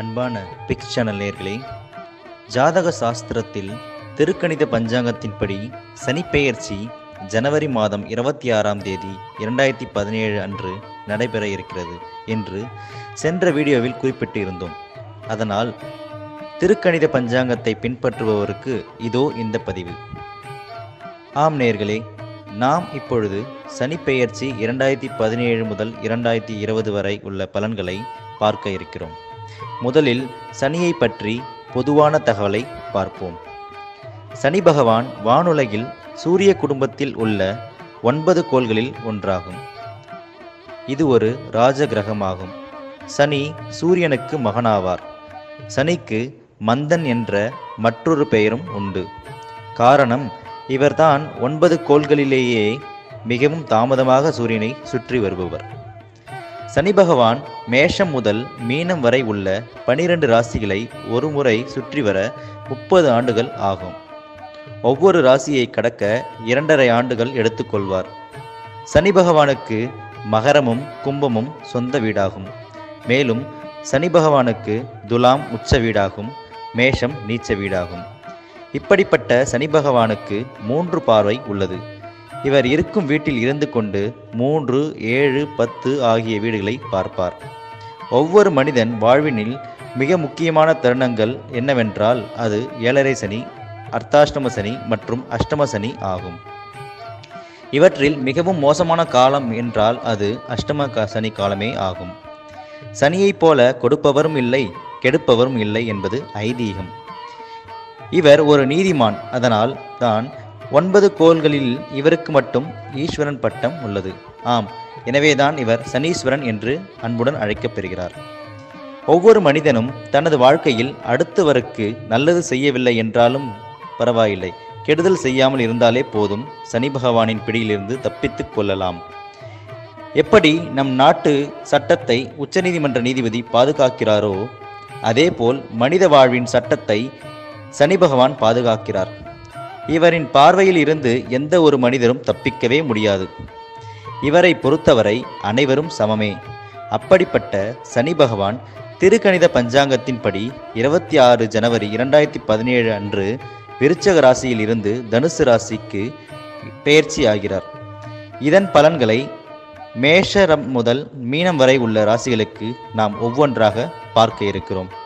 அன்பான fix channel நேர்களே ஜாதக சாஸ்திரத்தில் திருக்கணித பஞ்சாங்கத்தின்படி சனிப்பெயர்ச்சி ஜனவரி மாதம் இருபத்தி ஆறாம் தேதி இரண்டாயிரத்தி பதினேழு அன்று நடைபெற இருக்கிறது என்று சென்ற வீடியோவில் குறிப்பிட்டு இருந்தோம் அதனால் திருக்கணித பஞ்சாங்கத்தை பின்பற்றுபவருக்கு இதோ இந்த பதிவு. ஆம் நேர்களே நாம் இப்பொழுது சனிப்பெயர்ச்சி இரண்டாயிரத்தி பதினேழு முதல் இரண்டாயிரத்தி இருபது வரை உள்ள பலன்களை பார்க்க இருக்கிறோம். முதலில் சனியை பற்றி பொதுவான தகவலை பார்ப்போம். சனி பகவான் வானுலகில் சூரிய குடும்பத்தில் உள்ள ஒன்பது கோள்களில் ஒன்றாகும். இது ஒரு ராஜ கிரகமாகும் சனி சூரியனுக்கு மகனாவார். சனிக்கு மந்தன் என்ற மற்றொரு பெயரும் உண்டு. காரணம் இவர்தான் ஒன்பது கோள்களிலேயே மிகவும் தாமதமாக சூரியனை சுற்றி வருபவர். சனி பகவான் மேஷம் முதல் மீனம் வரை உள்ள பனிரெண்டு ராசிகளை ஒரு முறை சுற்றி வர முப்பது ஆண்டுகள் ஆகும். ஒவ்வொரு ராசியை கடக்க இரண்டரை ஆண்டுகள் எடுத்துக்கொள்வார் சனி பகவானுக்கு மகரமும் கும்பமும் சொந்த வீடாகும். மேலும் சனி பகவானுக்கு துலாம் உச்ச வீடாகும் மேஷம் நீச்ச வீடாகும். இப்படிப்பட்ட சனி பகவானுக்கு மூன்று பார்வை உள்ளது. இவர் இருக்கும் வீட்டில் இருந்து கொண்டு மூன்று ஏழு பத்து ஆகிய வீடுகளை பார்ப்பார். ஒவ்வொரு மனிதன் வாழ்வினில் மிக முக்கியமான தருணங்கள் என்னவென்றால் அது ஏழரை சனி அர்த்தாஷ்டம சனி மற்றும் அஷ்டம சனி ஆகும். இவற்றில் மிகவும் மோசமான காலம் என்றால் அது அஷ்டம க- சனி காலமே ஆகும். சனியைப் போல கொடுப்பவரும் இல்லை கெடுப்பவரும் இல்லை என்பது ஐதீகம். இவர் ஒரு நீதிமான் அதனால் தான் ஒன்பது கோள்களில் இவருக்கு மட்டும் ஈஸ்வரன் பட்டம் உள்ளது. ஆம் எனவேதான் இவர் சனீஸ்வரன் என்று அன்புடன் அழைக்கப்பெறுகிறார். ஒவ்வொரு மனிதனும் தனது வாழ்க்கையில் அடுத்தவருக்கு நல்லது செய்யவில்லை என்றாலும் பரவாயில்லை. கெடுதல் செய்யாமல் இருந்தாலே போதும் சனி பகவானின் பிடியிலிருந்து தப்பித்துக் கொள்ளலாம். எப்படி நம் நாட்டு சட்டத்தை உச்சநீதிமன்ற நீதிபதி பாதுகாக்கிறாரோ அதேபோல் மனித வாழ்வின் சட்டத்தை சனி பகவான் பாதுகாக்கிறார். இவரின் பார்வையில் இருந்து எந்த ஒரு மனிதரும் தப்பிக்கவே முடியாது. இவரை பொறுத்தவரை அனைவரும் சமமே. அப்படிப்பட்ட சனி பகவான் திருக்கணித பஞ்சாங்கத்தின்படி இருபத்தி ஆறு ஜனவரி இரண்டாயிரத்தி பதினேழு அன்று விருச்சக ராசியில் இருந்து தனுசு ராசிக்கு பெயர்ச்சி ஆகிறார். இதன் பலன்களை மேஷரம் முதல் மீனம் வரை உள்ள ராசிகளுக்கு நாம் ஒவ்வொன்றாக பார்க்க இருக்கிறோம்.